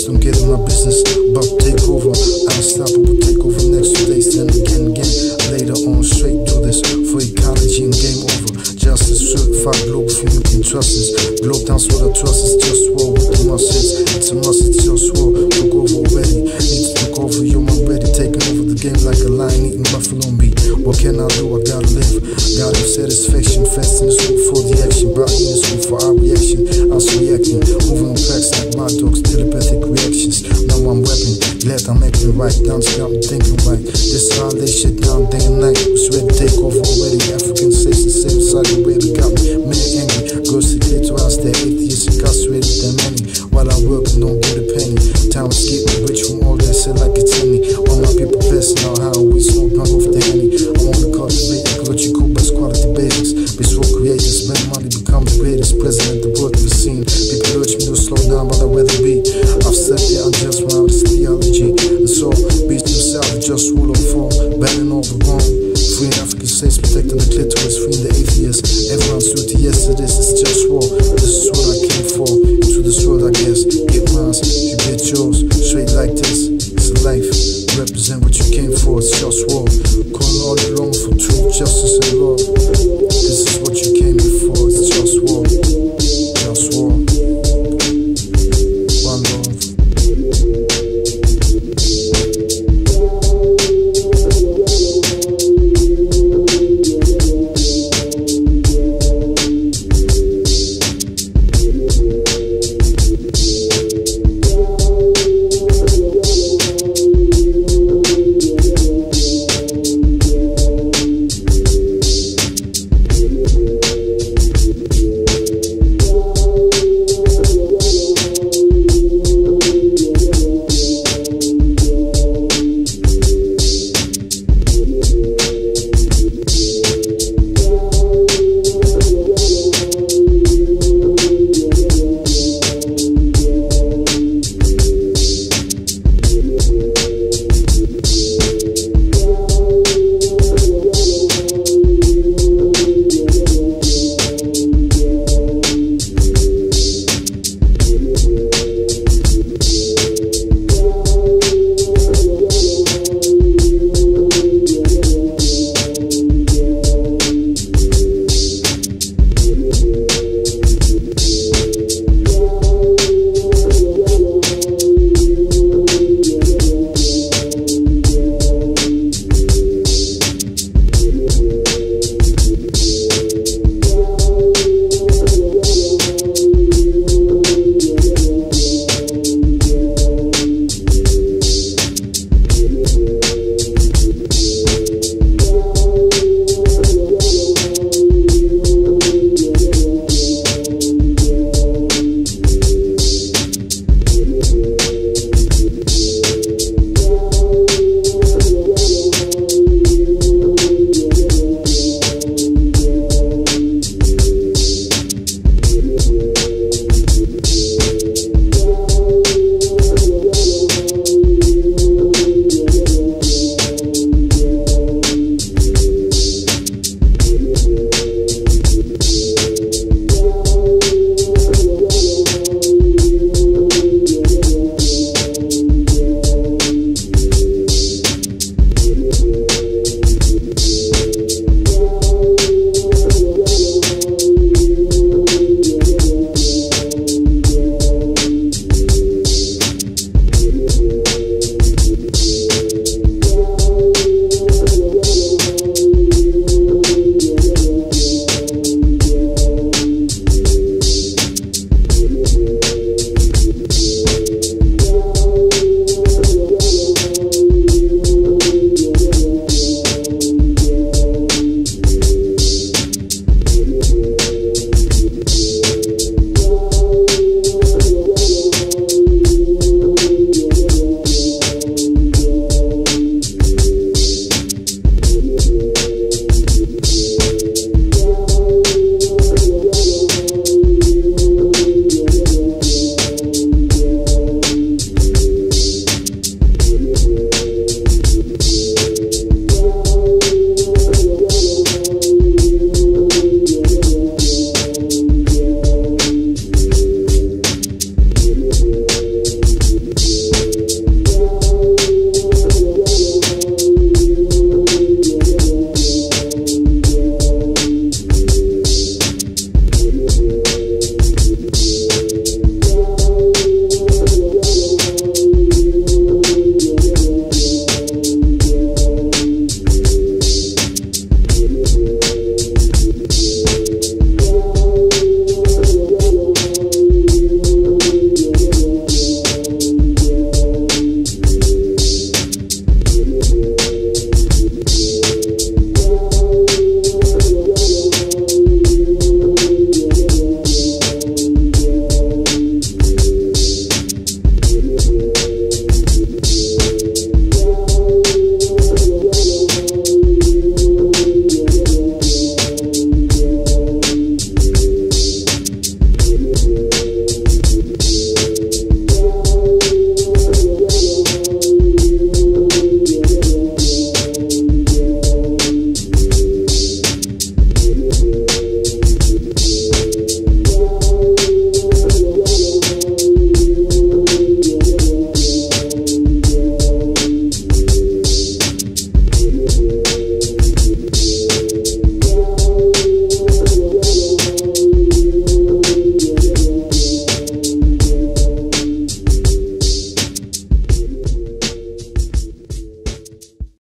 don't get in my business, but take over. Unstoppable take over next two days, then again, again. Later on, straight to this for ecology and game over. Justice certified global for you can trust this. Globe down so the trust is just war with the muscles. It's a must, do? I gotta live. Gotta satisfaction, fast in the school for the action. Brought in the school for our reaction. Was reacting, moving complex like my dog's telepathic reactions. Now I'm rapping, glad I'm acting right. Down me thinking right. This how they shit down day and night. Was ready to take over already. African states the same side where they got me. Yourself, just rule of fall, banning all the wrong. Free African states, protecting the clitoris, freeing the atheists. Everyone's duty, yes, it is, it's just war. This is what I came for. Into this world, I guess. Get mine, you get yours. Straight like this, it's life. Represent what you came for, it's just war. Calling all you long for truth, justice, and love. This